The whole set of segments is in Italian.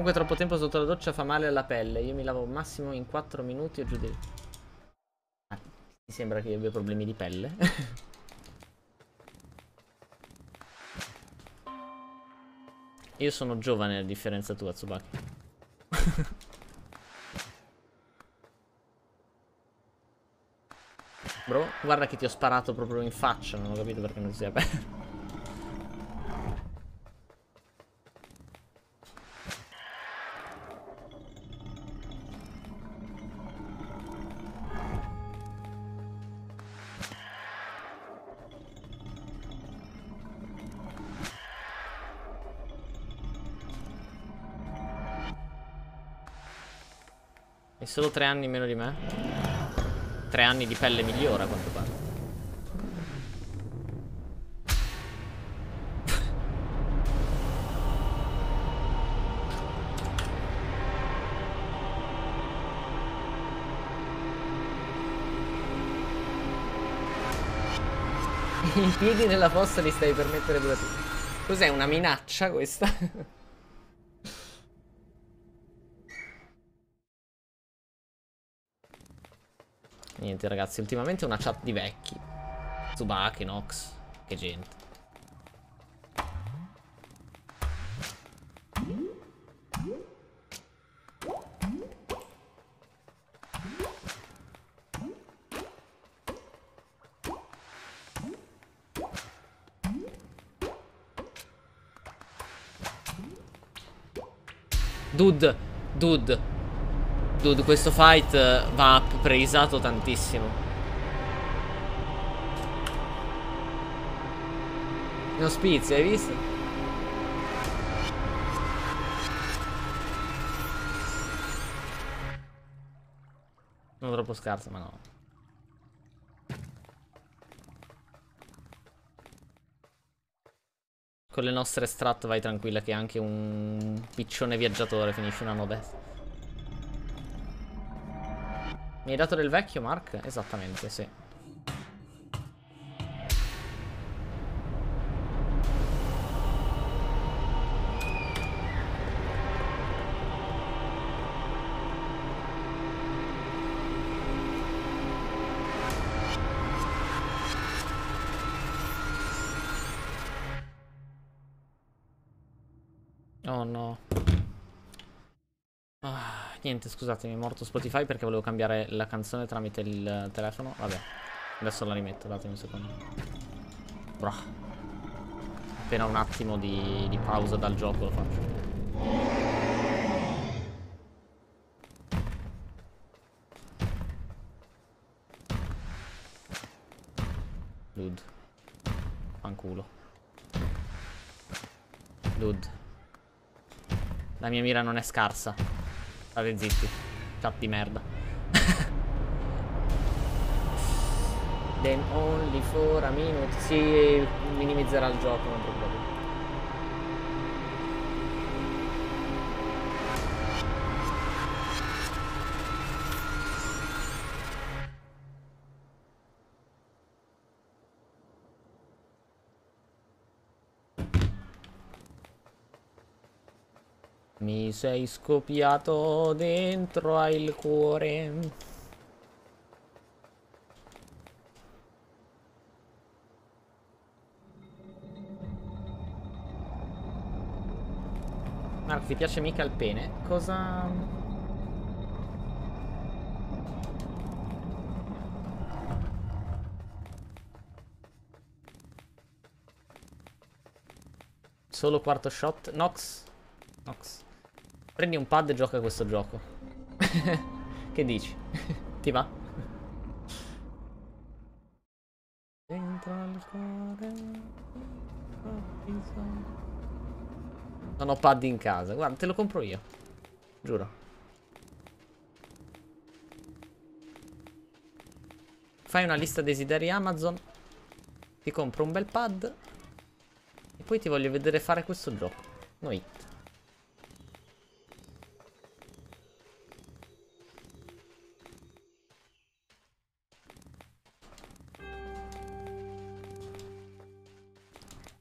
Comunque troppo tempo sotto la doccia fa male alla pelle. Io mi lavo massimo in 4 minuti o giù di... Ah, mi sembra che io abbia problemi di pelle. io sono giovane a differenza tua, Tsubaki. Bro, guarda che ti ho sparato proprio in faccia, non ho capito perché non si è aperto. È solo tre anni meno di me? Tre anni di pelle migliore a quanto pare. I piedi nella fossa li stai per mettere due Cos'è una minaccia questa? Niente ragazzi, ultimamente una chat di vecchi. Tsubaki, Nox, che gente. Dude, dude, Dude, questo fight eh, va praisato tantissimo. Non spizzi, hai visto? Non troppo scarso, ma no. Con le nostre strat vai tranquilla che anche un piccione viaggiatore finisce una nodesta. Mi hai dato del vecchio, Mark? Esattamente, sì. Niente, scusatemi, è morto Spotify perché volevo cambiare la canzone tramite il telefono. Vabbè, adesso la rimetto, datemi un secondo. Bro. Appena un attimo di, di pausa dal gioco lo faccio. Dude. Fanculo. Dude. La mia mira non è scarsa. State zitti. Chat di merda. Then only for a minute. Si minimizzerà il gioco, non problema. Mi sei scoppiato dentro al cuore. Marco, ti piace mica il pene? Cosa... Solo quarto shot? Nox? Nox. Prendi un pad e gioca a questo gioco. che dici? Ti va? Dentro al cuore Non ho pad in casa. Guarda, te lo compro io. Giuro. Fai una lista desideri Amazon. Ti compro un bel pad. E poi ti voglio vedere fare questo gioco. No hit.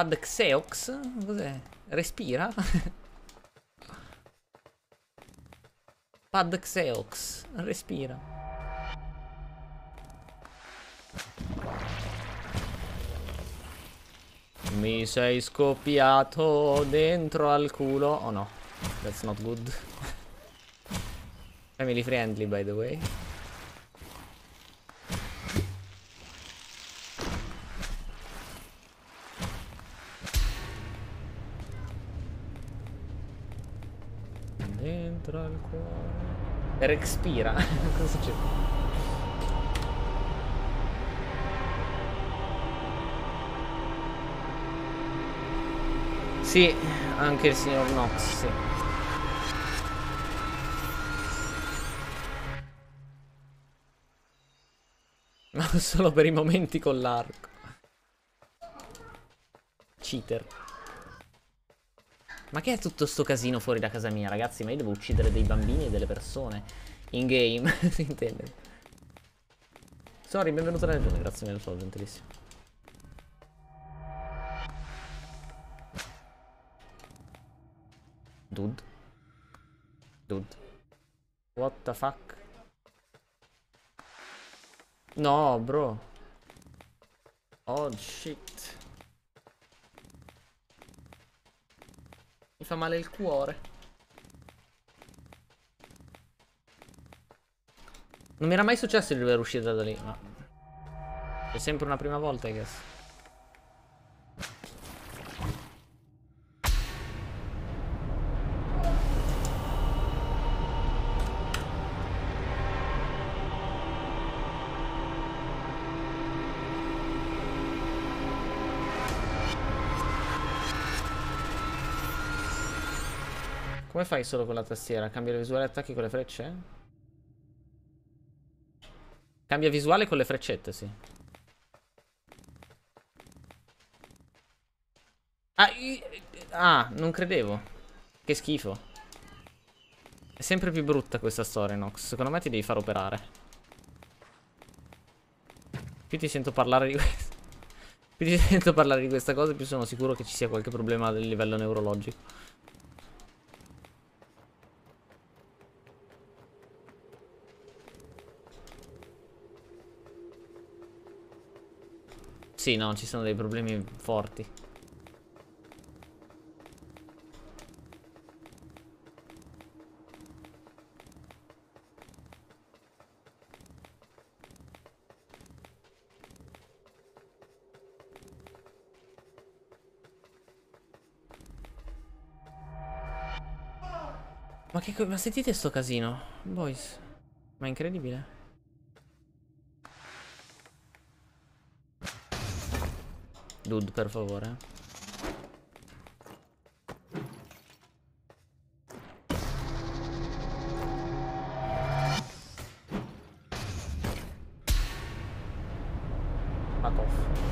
Pad Xeox? Cos'è? Respira? Pad Xeox, respira. Mi sei scoppiato dentro al culo. Oh no, that's not good. Family friendly, by the way. Cuore. Respira. Cosa c'è? Sì, anche il signor Nox, sì. Ma solo per i momenti con l'arco. Cheater. Ma che è tutto sto casino fuori da casa mia, ragazzi? Ma io devo uccidere dei bambini e delle persone. In game, si intende. Sorry, benvenuto nella regione, grazie mille, sono gentilissimo. Dude. Dude. What the fuck? No, bro. Oh, shit. Mi fa male il cuore. Non mi era mai successo di dover uscire da lì, ma... È sempre una prima volta, I guess. Come fai solo con la tastiera? Cambia le visuale attacchi con le frecce? Cambia visuale con le freccette, sì. Ah, ah, non credevo. Che schifo. È sempre più brutta questa storia, Nox. Secondo me ti devi far operare. Più ti sento parlare di questo. Più ti sento parlare di questa cosa, più sono sicuro che ci sia qualche problema a livello neurologico. Sì, no, ci sono dei problemi forti. Ma che ma sentite sto casino, boys. Ma è incredibile. Dude, per favore. Fuck off.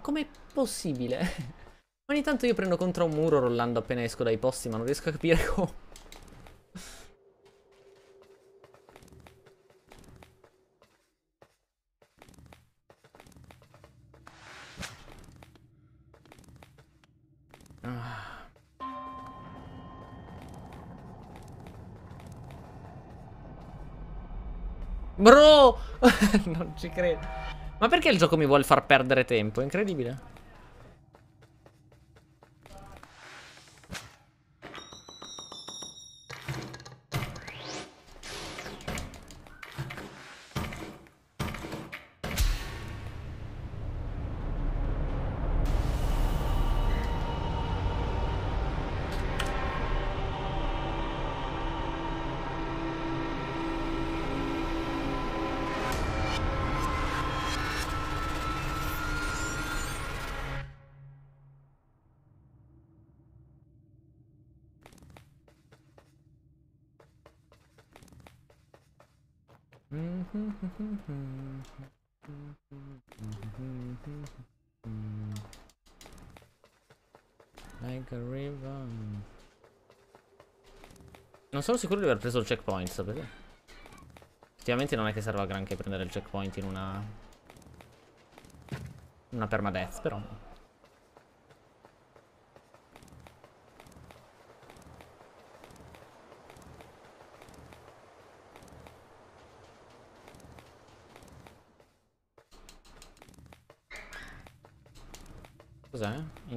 Com'è possibile? Ogni tanto io prendo contro un muro rollando appena esco dai posti, ma non riesco a capire come. Bro! non ci credo. Ma perché il gioco mi vuole far perdere tempo? Incredibile. Like a ribbon. Non sono sicuro di aver preso il checkpoint, sapete? Effettivamente non è che serva granché prendere il checkpoint in una... Una permadeath, però...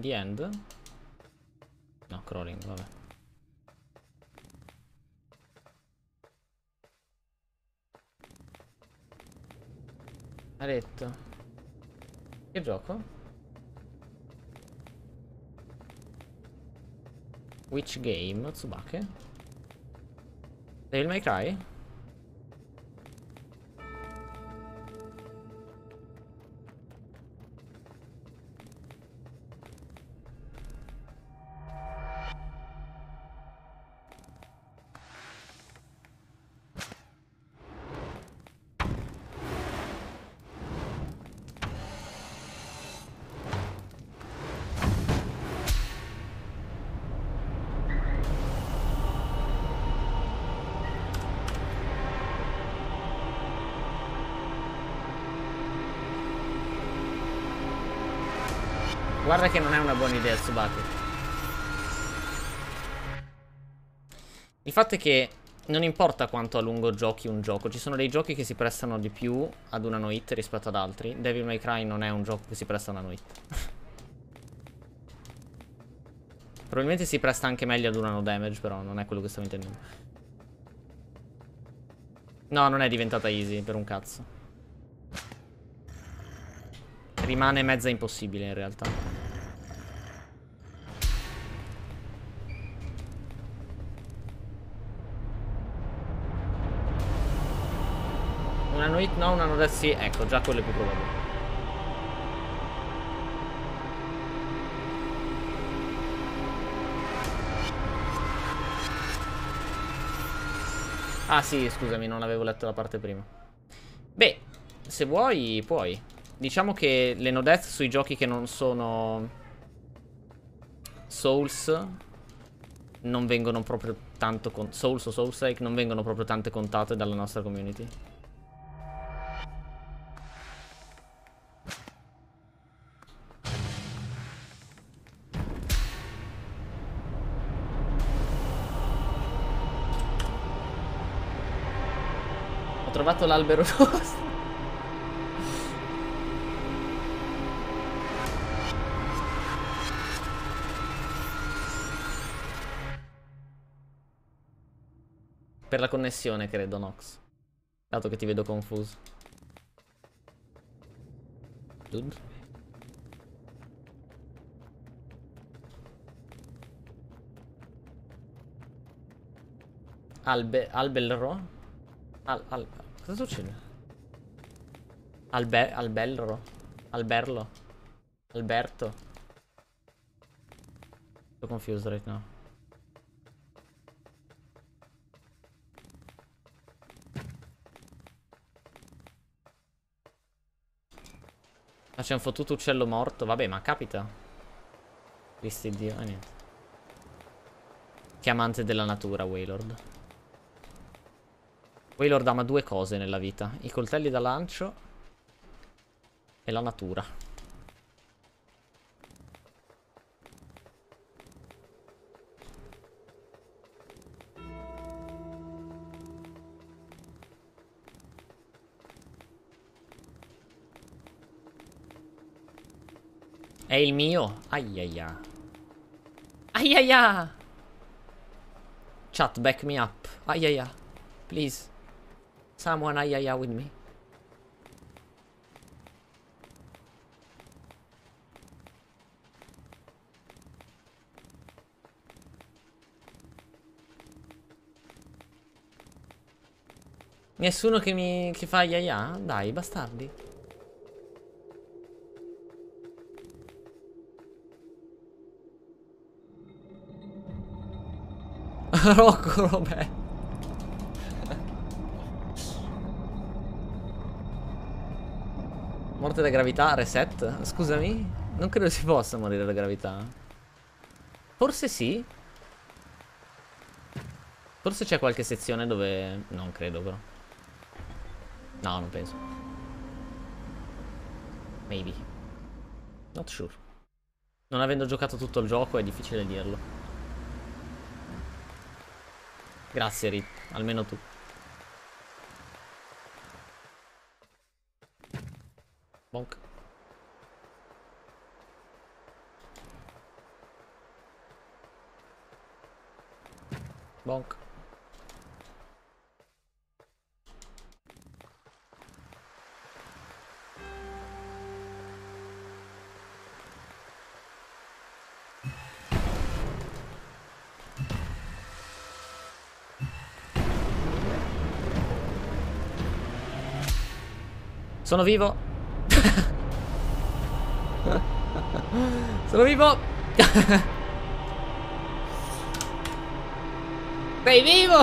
The end? No, crawling, vabbè. Ha detto. Che gioco? Which game? Tsubake? Devil May Cry? Guarda che non è una buona idea Tsubaki. Il fatto è che non importa quanto a lungo giochi un gioco, ci sono dei giochi che si prestano di più ad una no hit rispetto ad altri. Devil May Cry non è un gioco che si presta a una no hit. Probabilmente si presta anche meglio ad una no damage, però non è quello che stavo intendendo. No, non è diventata easy per un cazzo. Rimane mezza impossibile in realtà. Hit no, una no sì. Ecco, già quello è più probabile. Ah sì, scusami, non avevo letto la parte prima. Beh, se vuoi, puoi. Diciamo che le no death sui giochi che non sono Souls non vengono proprio tanto con Souls o Soulslike non vengono proprio tante contate dalla nostra community. Trovato l'albero rosso. Per la connessione, credo, Nox. Dato che ti vedo confuso. Dude. Albe... Albelro? Al... al cosa succede? Albe... Albelro? Alberlo? Alberto? Sono confused right now. Ma c'è un fottuto uccello morto. Vabbè, ma capita. Cristi Dio. Ah, niente. Che amante della natura, Waylord. Waylord ama due cose nella vita. I coltelli da lancio e la natura. È il mio. Aiaia. Aiaia. Chat, back me up. Aiaia. Please. Someone aiaia with me. Nessuno che mi che fa aiaia? Dai, bastardi. Rocco Robè. Morte da gravità, reset? Scusami? Non credo si possa morire da gravità. Forse sì. Forse c'è qualche sezione dove... Non credo però. No, non penso. Maybe. Not sure. Non avendo giocato tutto il gioco è difficile dirlo. Grazie Rit, almeno tu. Bonk. Bonk. Sono vivo. Sono vivo. Sei vivo.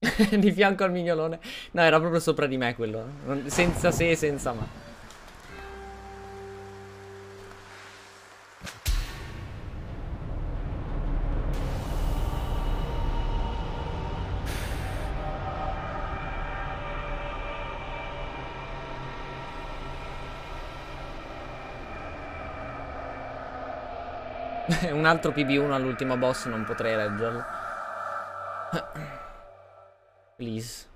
di fianco al mignolone. No, era proprio sopra di me quello. Senza se senza ma. Un altro PB1 all'ultimo boss non potrei reggerlo. Please.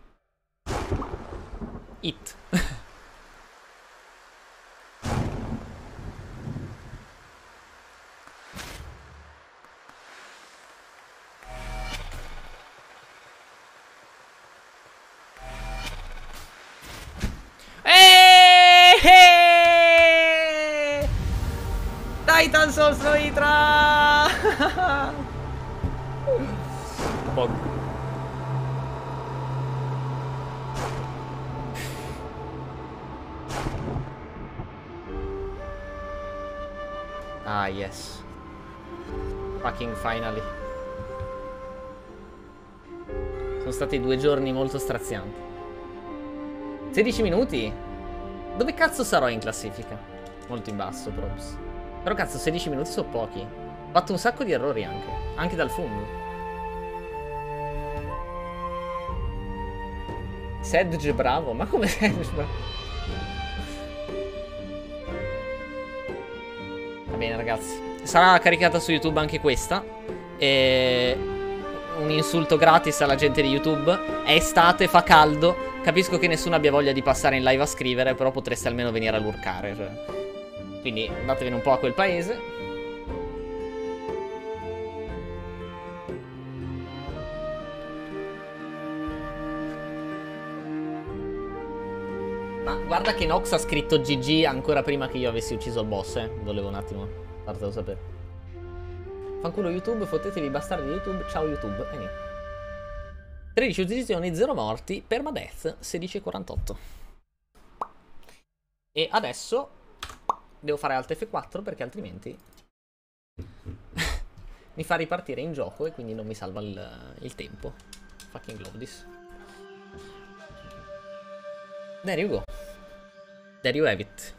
Titan Souls Noitra! Bog. Ah, yes. Fucking finally. Sono stati due giorni molto strazianti. 16 minuti? Dove cazzo sarò in classifica? Molto in basso, props. Però cazzo, 16 minuti sono pochi. Ho fatto un sacco di errori anche. Anche dal fungo. Sedge bravo? Ma come Sedge bravo? bene ragazzi. Sarà caricata su YouTube anche questa. E... Un insulto gratis alla gente di YouTube. È estate, fa caldo. Capisco che nessuno abbia voglia di passare in live a scrivere, però potreste almeno venire a lurcare. Cioè. Quindi andatevene un po' a quel paese. Ma guarda che Nox ha scritto GG ancora prima che io avessi ucciso il boss, eh. Volevo un attimo fartelo sapere. Fanculo YouTube, fottetevi bastardi di YouTube. Ciao YouTube. Niente. 13 uccisioni, 0 morti, permadeath 16,48. E adesso devo fare Alt F4 perché altrimenti mi fa ripartire in gioco e quindi non mi salva il, il tempo. Fucking love this. There you go. There you have it.